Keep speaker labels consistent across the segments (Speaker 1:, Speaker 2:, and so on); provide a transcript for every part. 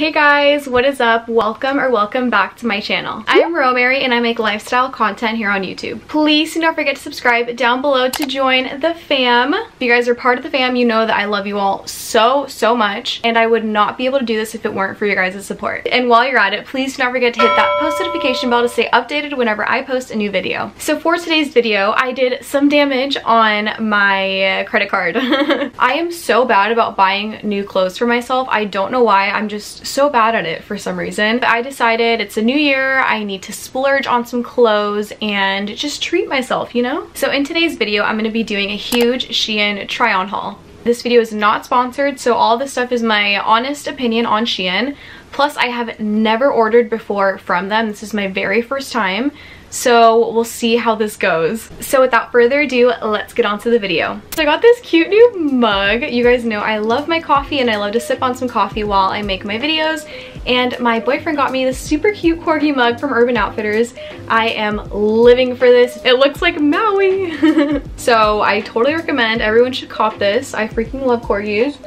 Speaker 1: Hey guys, what is up? Welcome or welcome back to my channel. I am Romary and I make lifestyle content here on YouTube. Please do not forget to subscribe down below to join the fam. If you guys are part of the fam, you know that I love you all so, so much and I would not be able to do this if it weren't for your guys' support. And while you're at it, please do not forget to hit that post notification bell to stay updated whenever I post a new video. So for today's video, I did some damage on my credit card. I am so bad about buying new clothes for myself. I don't know why. I'm just so bad at it for some reason. But I decided it's a new year, I need to splurge on some clothes and just treat myself, you know? So in today's video, I'm gonna be doing a huge Shein try on haul. This video is not sponsored, so all this stuff is my honest opinion on Shein. Plus, I have never ordered before from them. This is my very first time. So we'll see how this goes. So without further ado, let's get on to the video. So I got this cute new mug. You guys know I love my coffee and I love to sip on some coffee while I make my videos. And my boyfriend got me this super cute corgi mug from Urban Outfitters. I am living for this. It looks like Maui. so I totally recommend everyone should cop this. I freaking love corgis.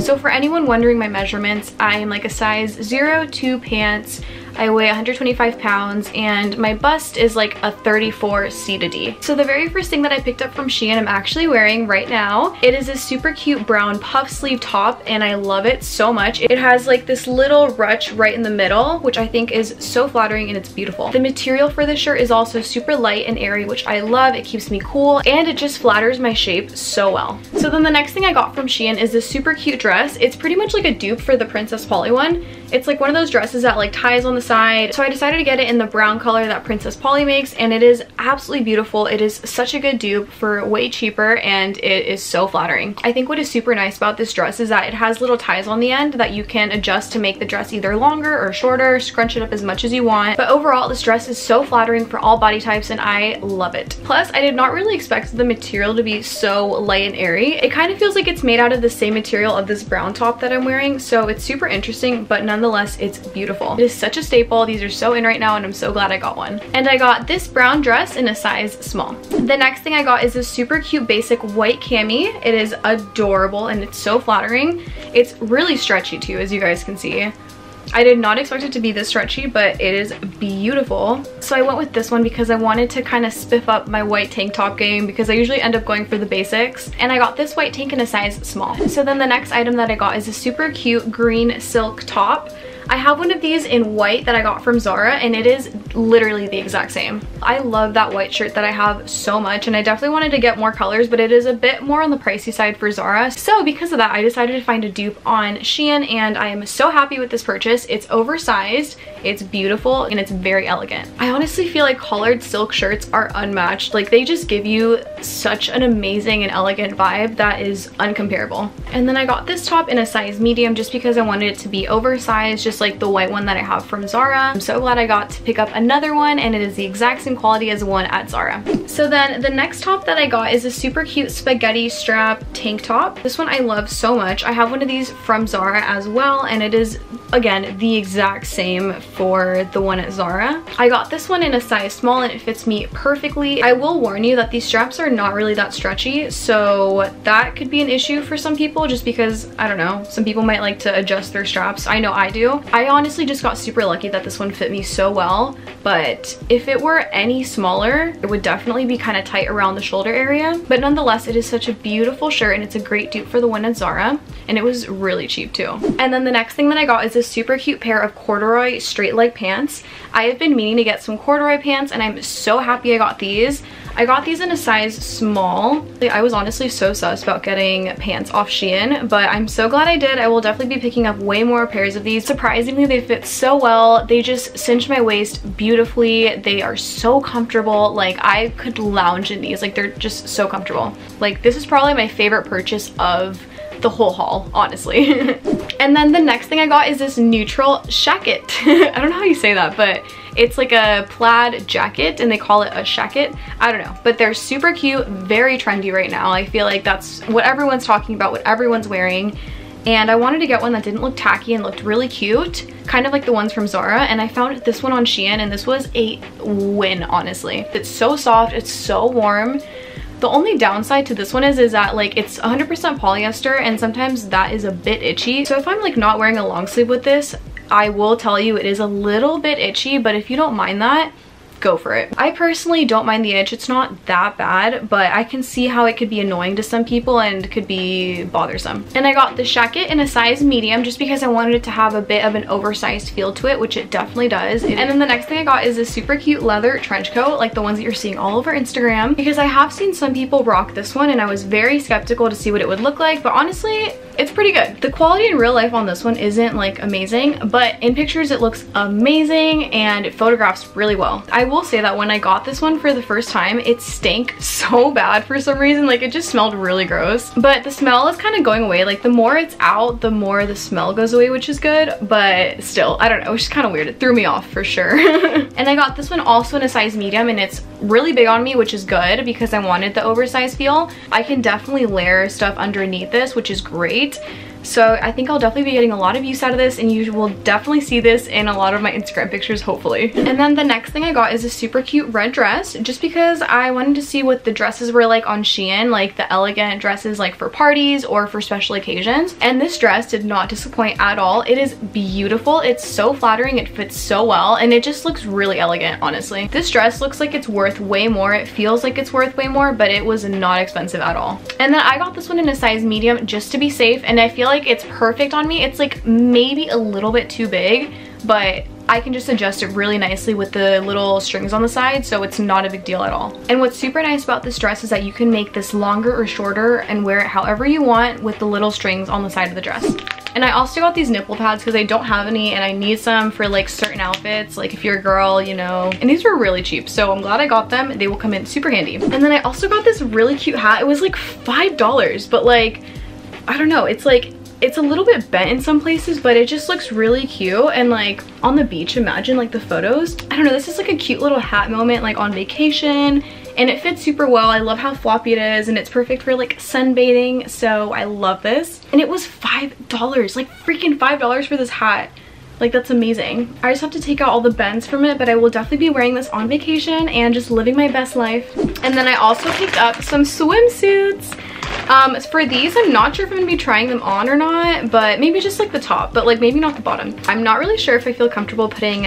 Speaker 1: So for anyone wondering my measurements, I am like a size 0 2 pants I weigh 125 pounds and my bust is like a 34 C to D. So the very first thing that I picked up from Shein I'm actually wearing right now. It is a super cute brown puff sleeve top and I love it so much. It has like this little ruch right in the middle which I think is so flattering and it's beautiful. The material for this shirt is also super light and airy which I love. It keeps me cool and it just flatters my shape so well. So then the next thing I got from Shein is this super cute dress. It's pretty much like a dupe for the Princess Polly one. It's like one of those dresses that like ties on the side. So I decided to get it in the brown color that Princess Polly makes and it is absolutely beautiful. It is such a good dupe for way cheaper and it is so flattering. I think what is super nice about this dress is that it has little ties on the end that you can adjust to make the dress either longer or shorter, scrunch it up as much as you want. But overall, this dress is so flattering for all body types and I love it. Plus, I did not really expect the material to be so light and airy. It kind of feels like it's made out of the same material of this brown top that I'm wearing, so it's super interesting, but none nonetheless, it's beautiful. It is such a staple. These are so in right now and I'm so glad I got one. And I got this brown dress in a size small. The next thing I got is this super cute basic white cami. It is adorable and it's so flattering. It's really stretchy too, as you guys can see. I did not expect it to be this stretchy, but it is beautiful. So I went with this one because I wanted to kind of spiff up my white tank top game because I usually end up going for the basics. And I got this white tank in a size small. So then the next item that I got is a super cute green silk top. I have one of these in white that I got from Zara and it is literally the exact same. I love that white shirt that I have so much and I definitely wanted to get more colors but it is a bit more on the pricey side for Zara. So because of that I decided to find a dupe on Shein and I am so happy with this purchase. It's oversized, it's beautiful, and it's very elegant. I honestly feel like collared silk shirts are unmatched. Like they just give you such an amazing and elegant vibe that is uncomparable. And then I got this top in a size medium just because I wanted it to be oversized just just like the white one that I have from Zara. I'm so glad I got to pick up another one and it is the exact same quality as the one at Zara. So then the next top that I got is a super cute spaghetti strap tank top. This one I love so much. I have one of these from Zara as well and it is again the exact same for the one at Zara. I got this one in a size small and it fits me perfectly. I will warn you that these straps are not really that stretchy so that could be an issue for some people just because I don't know some people might like to adjust their straps. I know I do. I honestly just got super lucky that this one fit me so well, but if it were any smaller, it would definitely be kind of tight around the shoulder area. But nonetheless, it is such a beautiful shirt and it's a great dupe for the one at Zara, and it was really cheap too. And then the next thing that I got is this super cute pair of corduroy straight leg pants. I have been meaning to get some corduroy pants and I'm so happy I got these. I got these in a size small. I was honestly so sus about getting pants off Shein, but I'm so glad I did. I will definitely be picking up way more pairs of these. Surprisingly, they fit so well. They just cinch my waist beautifully. They are so comfortable. Like, I could lounge in these. Like, they're just so comfortable. Like, this is probably my favorite purchase of the whole haul, honestly. and then the next thing I got is this neutral shacket. I don't know how you say that, but it's like a plaid jacket and they call it a shacket. I don't know, but they're super cute, very trendy right now. I feel like that's what everyone's talking about, what everyone's wearing. And I wanted to get one that didn't look tacky and looked really cute, kind of like the ones from Zara. And I found this one on Shein and this was a win, honestly. It's so soft, it's so warm. The only downside to this one is, is that like it's 100% polyester and sometimes that is a bit itchy. So if I'm like not wearing a long sleeve with this, I will tell you it is a little bit itchy, but if you don't mind that, go for it. I personally don't mind the itch. It's not that bad, but I can see how it could be annoying to some people and could be bothersome. And I got the shacket in a size medium just because I wanted it to have a bit of an oversized feel to it, which it definitely does. And then the next thing I got is a super cute leather trench coat, like the ones that you're seeing all over Instagram, because I have seen some people rock this one and I was very skeptical to see what it would look like, but honestly, it's pretty good. The quality in real life on this one isn't like amazing, but in pictures it looks amazing and it photographs really well. I will say that when I got this one for the first time, it stank so bad for some reason. Like it just smelled really gross, but the smell is kind of going away. Like the more it's out, the more the smell goes away, which is good, but still, I don't know. It's just kind of weird. It threw me off for sure. and I got this one also in a size medium and it's really big on me, which is good because I wanted the oversized feel. I can definitely layer stuff underneath this, which is great. So I think I'll definitely be getting a lot of use out of this and you will definitely see this in a lot of my Instagram pictures, hopefully. And then the next thing I got is a super cute red dress just because I wanted to see what the dresses were like on Shein, like the elegant dresses like for parties or for special occasions. And this dress did not disappoint at all. It is beautiful. It's so flattering. It fits so well and it just looks really elegant, honestly. This dress looks like it's worth way more. It feels like it's worth way more, but it was not expensive at all. And then I got this one in a size medium just to be safe and I feel like like it's perfect on me. It's like maybe a little bit too big, but I can just adjust it really nicely with the little strings on the side so it's not a big deal at all. And what's super nice about this dress is that you can make this longer or shorter and wear it however you want with the little strings on the side of the dress. And I also got these nipple pads because I don't have any and I need some for like certain outfits, like if you're a girl, you know. And these were really cheap, so I'm glad I got them. They will come in super handy. And then I also got this really cute hat. It was like $5, but like, I don't know, it's like it's a little bit bent in some places, but it just looks really cute. And like on the beach, imagine like the photos. I don't know, this is like a cute little hat moment like on vacation and it fits super well. I love how floppy it is and it's perfect for like sunbathing. So I love this. And it was $5, like freaking $5 for this hat. Like that's amazing. I just have to take out all the bends from it, but I will definitely be wearing this on vacation and just living my best life. And then I also picked up some swimsuits. Um, for these, I'm not sure if I'm gonna be trying them on or not, but maybe just like the top, but like maybe not the bottom. I'm not really sure if I feel comfortable putting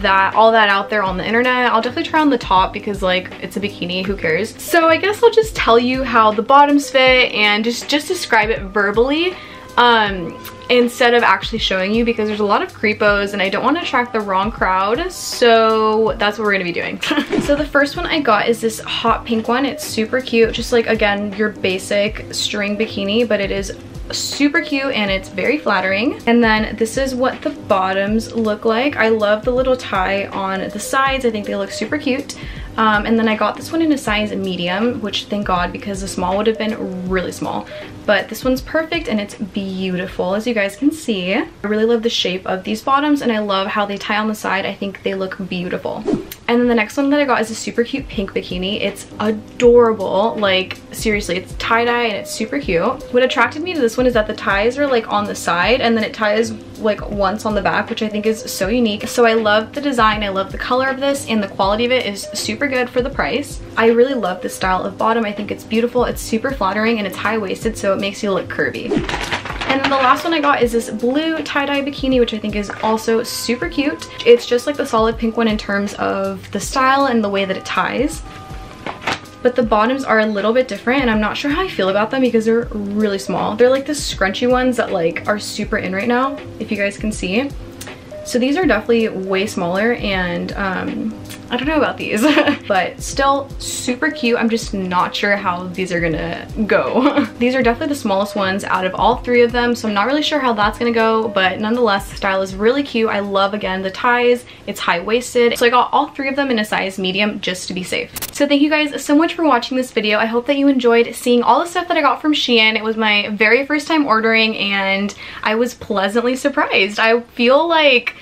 Speaker 1: that all that out there on the internet. I'll definitely try on the top because like it's a bikini, who cares? So I guess I'll just tell you how the bottoms fit and just, just describe it verbally. Um, instead of actually showing you because there's a lot of creepos and I don't want to attract the wrong crowd. So that's what we're going to be doing. so the first one I got is this hot pink one. It's super cute. Just like, again, your basic string bikini, but it is super cute and it's very flattering. And then this is what the bottoms look like. I love the little tie on the sides. I think they look super cute. Um, and then I got this one in a size medium, which thank God because the small would have been really small. But this one's perfect and it's beautiful as you guys can see. I really love the shape of these bottoms and I love how they tie on the side. I think they look beautiful. And then the next one that I got is a super cute pink bikini. It's adorable. Like seriously, it's tie-dye and it's super cute. What attracted me to this one is that the ties are like on the side and then it ties like once on the back, which I think is so unique. So I love the design. I love the color of this and the quality of it is super good for the price. I really love this style of bottom. I think it's beautiful. It's super flattering and it's high-waisted so it makes you look curvy. And then the last one I got is this blue tie-dye bikini, which I think is also super cute. It's just like the solid pink one in terms of the style and the way that it ties. But the bottoms are a little bit different and I'm not sure how I feel about them because they're really small. They're like the scrunchy ones that like are super in right now, if you guys can see. So these are definitely way smaller and um, I don't know about these, but still super cute. I'm just not sure how these are gonna go. these are definitely the smallest ones out of all three of them, so I'm not really sure how that's gonna go, but nonetheless, the style is really cute. I love, again, the ties. It's high-waisted. So I got all three of them in a size medium just to be safe. So thank you guys so much for watching this video. I hope that you enjoyed seeing all the stuff that I got from Shein. It was my very first time ordering and I was pleasantly surprised. I feel like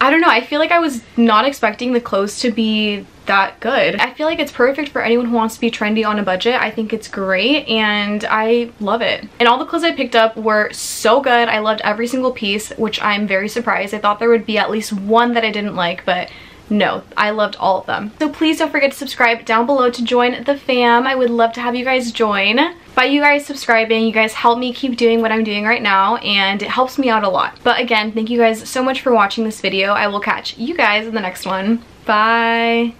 Speaker 1: I don't know, I feel like I was not expecting the clothes to be that good. I feel like it's perfect for anyone who wants to be trendy on a budget. I think it's great and I love it. And all the clothes I picked up were so good. I loved every single piece, which I'm very surprised. I thought there would be at least one that I didn't like, but No, I loved all of them. So please don't forget to subscribe down below to join the fam. I would love to have you guys join. By you guys subscribing, you guys help me keep doing what I'm doing right now and it helps me out a lot. But again, thank you guys so much for watching this video. I will catch you guys in the next one. Bye!